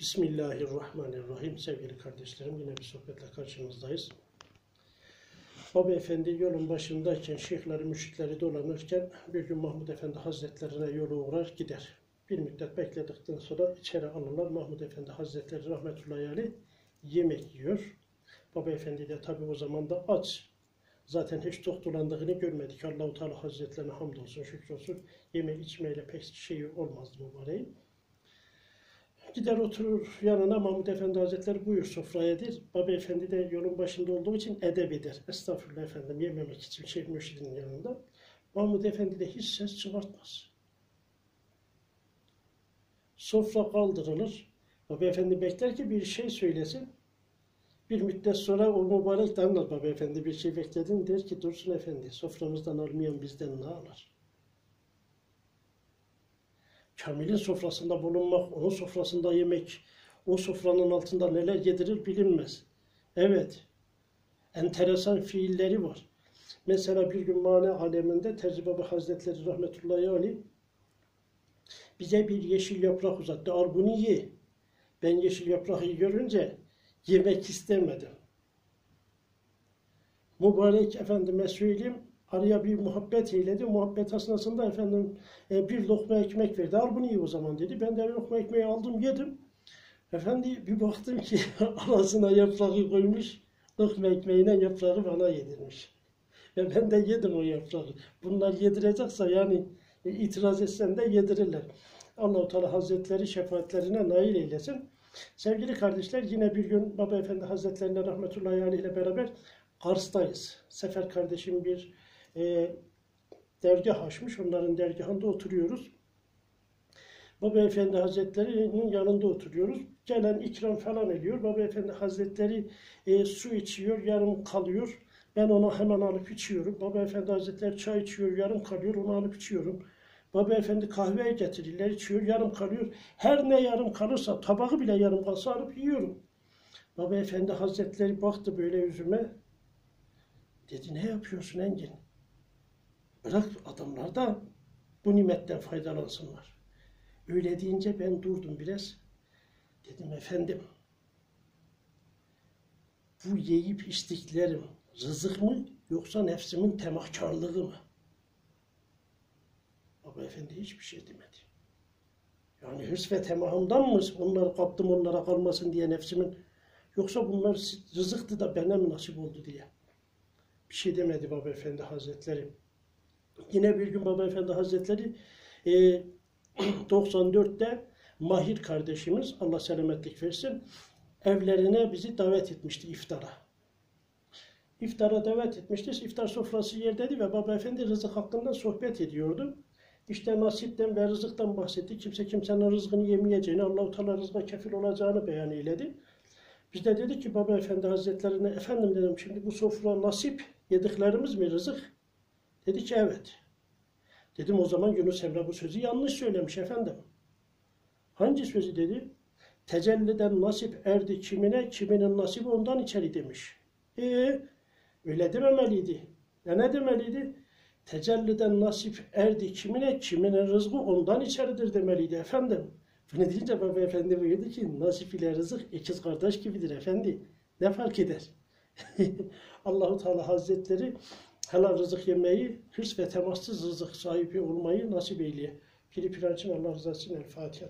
Bismillahirrahmanirrahim. Sevgili kardeşlerim yine bir sohbetle karşınızdayız. Baba Efendi yolun başındayken şeyhleri, müşrikleri dolanırken bir gün Mahmud Efendi Hazretlerine yolu uğrar gider. Bir müddet bekledikten sonra içeri alırlar. Mahmud Efendi Hazretleri rahmetullahi aleyh yemek yiyor. Baba Efendi de tabi o zaman da aç. Zaten hiç tok dolandığını görmedik. Allahu Teala Hazretlerine hamdolsun, şükrolsun. Yeme içmeyle pek şey olmazdı mübareğin. Gider oturur yanına Mahmud Efendi Hazretleri buyur sofraya der. Baba Efendi de yolun başında olduğu için edep eder. Estağfurullah efendim yememek için Şeyh Mürşid'in yanında. Mahmud Efendi de hiç ses çıkartmaz. Sofra kaldırılır. Baba Efendi bekler ki bir şey söylesin. Bir müddet sonra o mübarek de anlar Baba Efendi bir şey bekledin der ki Dursun Efendi soframızdan almayan bizden ne alır? Kamil'in sofrasında bulunmak, onun sofrasında yemek, o sofranın altında neler yedirir bilinmez. Evet, enteresan fiilleri var. Mesela bir gün mane aleminde Terzi Baba Hazretleri rahmetullahi aleyh bize bir yeşil yaprak uzattı. Al bunu ye. Ben yeşil yaprağı görünce yemek istemedim. Mübarek efendime söyleyeyim, araya bir muhabbet eyledi. Muhabbet esnasında efendim e, bir lokma ekmek verdi. Al bunu ye o zaman dedi. Ben de bir lokma ekmeği aldım yedim. Efendi bir baktım ki arasına yaprağı koymuş. Lokma ekmeğine yaprağı bana yedirmiş. Ve ben de yedim o yaprağı. Bunlar yedirecekse yani e, itiraz etsen de yedirirler. Allah-u Teala Hazretleri şefaatlerine nail eylesin. Sevgili kardeşler yine bir gün Baba Efendi Hazretlerine rahmetullahi aleyh ile beraber Kars'tayız. Sefer kardeşim bir e, dergah açmış. Onların dergahında oturuyoruz. Baba Efendi Hazretleri'nin yanında oturuyoruz. Gelen ikram falan ediyor. Baba Efendi Hazretleri e, su içiyor, yarım kalıyor. Ben onu hemen alıp içiyorum. Baba Efendi Hazretleri çay içiyor, yarım kalıyor. Onu alıp içiyorum. Baba Efendi kahve getirirler, içiyor, yarım kalıyor. Her ne yarım kalırsa, tabağı bile yarım kalsa alıp yiyorum. Baba Efendi Hazretleri baktı böyle yüzüme. Dedi ne yapıyorsun Engin? Bırak adamlar da bu nimetten faydalansınlar. Öyle deyince ben durdum biraz. Dedim efendim bu yiyip içtiklerim rızık mı yoksa nefsimin temahkarlığı mı? Baba efendi hiçbir şey demedi. Yani hırs ve temahımdan mı onları kaptım onlara kalmasın diye nefsimin yoksa bunlar rızıktı da bana mı nasip oldu diye. Bir şey demedi Baba Efendi Hazretleri. Yine bir gün Baba Efendi Hazretleri e, 94'te Mahir kardeşimiz Allah selametlik versin evlerine bizi davet etmişti iftara. İftara davet etmişti. İftar sofrası yerdeydi ve Baba Efendi rızık hakkında sohbet ediyordu. İşte nasipten ve rızıktan bahsetti. Kimse kimsenin rızkını yemeyeceğini, Allah-u Teala rızka kefil olacağını beyan eyledi. Biz de dedik ki Baba Efendi Hazretlerine, efendim dedim şimdi bu sofra nasip yediklerimiz mi rızık? Dedi ki evet. Dedim o zaman Yunus Emre bu sözü yanlış söylemiş efendim. Hangi sözü dedi? Tecelliden nasip erdi kimine, kiminin nasibi ondan içeri demiş. Ee, öyle dememeliydi. Ya ne demeliydi? Tecelliden nasip erdi kimine, kiminin rızkı ondan içeridir demeliydi efendim. Bunu deyince baba efendi buyurdu ki nasip ile rızık ikiz kardeş gibidir efendi. Ne fark eder? Allahu Teala Hazretleri helal rızık yemeyi, hırs ve temassız rızık sahibi olmayı nasip eyleye. Piri Pirancın Allah rızası için El Fatiha.